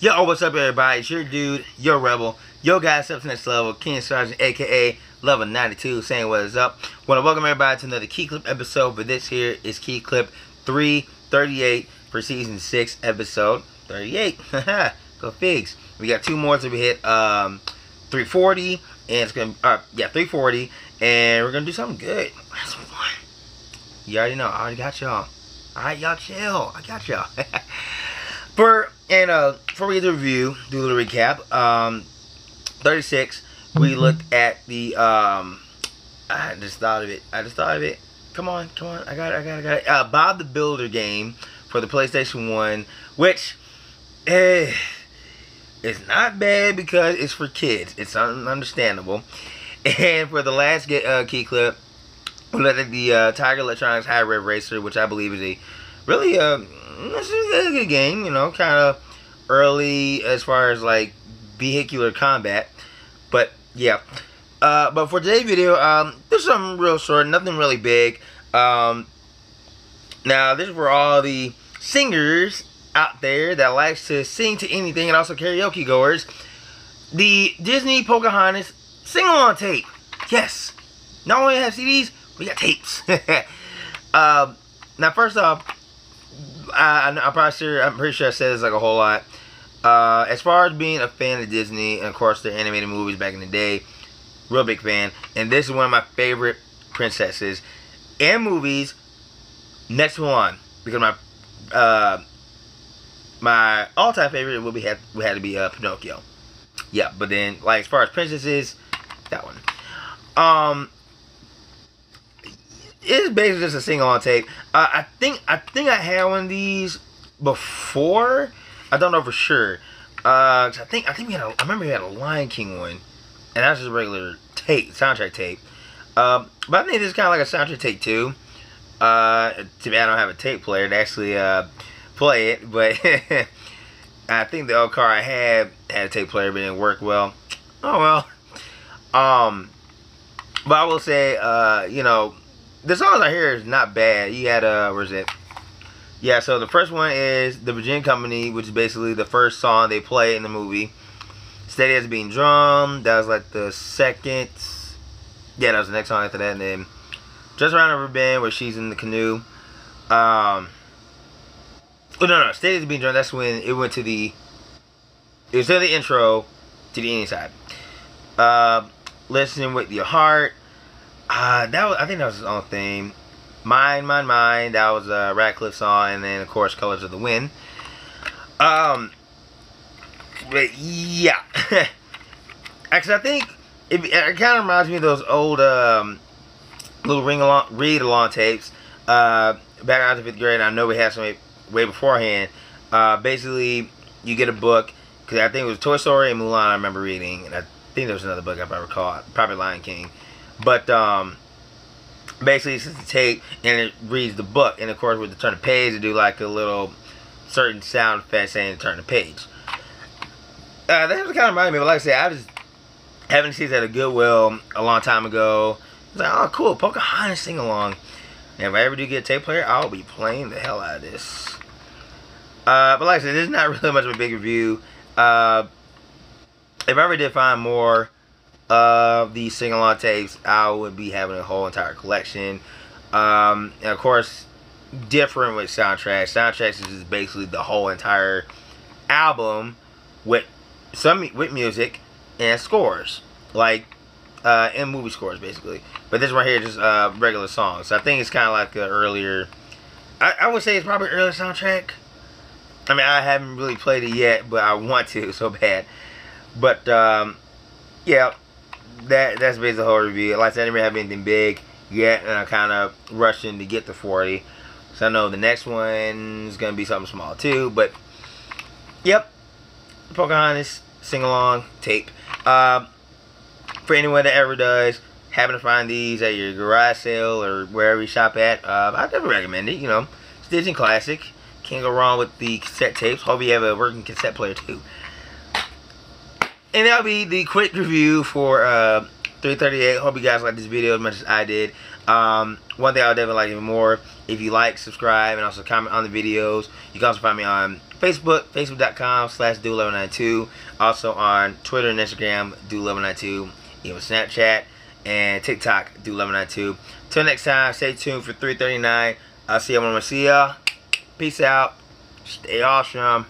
Yo, what's up, everybody? It's your dude, your rebel, your guy, up to next level, King Sergeant, aka Level 92, saying what is up. Want to welcome everybody to another KeeKlip episode, but this here is KeeKlip 338 for Season 6, Episode 38. Go figs. We got two more to be hit, um, 340, and it's going to, uh, yeah, 340, and we're going to do something good. Some fun. You already know, I already got y'all. Alright, y'all chill. I got y'all. For and uh before we to the review, do a little recap. Um 36, we Mm-hmm. looked at the um I just thought of it. I just thought of it. Come on, come on. I got it, I got it, I got it. Uh Bob the Builder game for the PlayStation 1, which eh, it's not bad because it's for kids. It's un- understandable. And for the last get, uh, KeeKlip, we looked at the uh, Tiger Electronics High Rev Racer, which I believe is a really uh, it's a good game. You know, kind of early as far as like vehicular combat, but yeah. Uh, but for today's video, um, there's something real short, nothing really big. Um, now this is for all the singers out there that likes to sing to anything and also karaoke goers. The Disney Pocahontas sing along tape. Yes. Not only have CDs, we got tapes. um, now, first off, I, I'm probably sure, I'm pretty sure I said this like a whole lot. Uh, as far as being a fan of Disney and of course their animated movies back in the day, real big fan. And this is one of my favorite princesses and movies next one because my uh, my all-time favorite would be had would have to be uh, Pinocchio. Yeah, but then like as far as princesses, that one. Um, it's basically just a single on tape. Uh, I think I think I had one of these before. I don't know for sure. Uh, I think I think we had a, I remember we had a Lion King one, and that's just a regular tape soundtrack tape. Um, but I think this is kind of like a soundtrack tape too. Uh, to me, I don't have a tape player to actually uh, play it, but I think the old car I had had a tape player, but it didn't work well. Oh well. Um, but I will say, uh, you know, the songs I hear is not bad. You had uh, where's it? Yeah, so the first one is the Virginia Company, which is basically the first song they play in the movie. Steady as Beating Drum. That was like the second. Yeah, that was the next song after that, and then just around over bend where she's in the canoe. Um. Oh no no, steady as Beating Drum. That's when it went to the. It was in the intro to the inside. Uh, listening with your heart. Uh, that was I think that was his own theme. Mine, mine, mine. That was a Ratcliffe song, and then of course Colors of the Wind. Um, but yeah, actually I think it, it kind of reminds me of those old um little ring along read along tapes. Uh, back out to fifth grade, I know we had some way, way beforehand. Uh, basically you get a book because I think it was Toy Story and Mulan. I remember reading, and I think there was another book if I recall, probably Lion King. But um, basically, it's just a tape, and it reads the book. And of course, with the turn the page, they do like a little certain sound effect saying to turn the page. Uh, that was kind of reminded me, but like I said, I just haven't seen that at Goodwill a long time ago. It's like, oh, cool, Pocahontas sing along. And if I ever do get a tape player, I'll be playing the hell out of this. Uh, but like I said, this is not really much of a big review. Uh, if I ever did find more of these sing-along tapes, I would be having a whole entire collection. Um, and of course, different with soundtracks. Soundtracks is just basically the whole entire album with some with music and scores, like uh, and movie scores basically. But this right here is just uh, regular songs. So I think it's kind of like an earlier. I, I would say it's probably earlier soundtrack. I mean, I haven't really played it yet, but I want to so bad. But um, yeah, that that's basically the whole review. Like I said, I didn't have anything big yet, and I'm kind of rushing to get to 40. So I know the next one's gonna be something small too. But yep, Pocahontas sing along tape. Um, for anyone that ever does happen to find these at your garage sale or wherever you shop at, uh, I definitely recommend it. You know, it's Disney classic. Can't go wrong with the cassette tapes. Hope you have a working cassette player too and that'll be the quick review for uh, 338. Hope you guys liked this video as much as I did. Um, one thing I would definitely like even more, if you like, subscribe, and also comment on the videos. You can also find me on Facebook, facebook.com slash DUDEleVel92. Also on Twitter and Instagram, DUDEleVel92. Even Snapchat and TikTok, DUDEleVel92. Till next time, stay tuned for 339. I'll see you when I see y'all. Peace out. Stay awesome.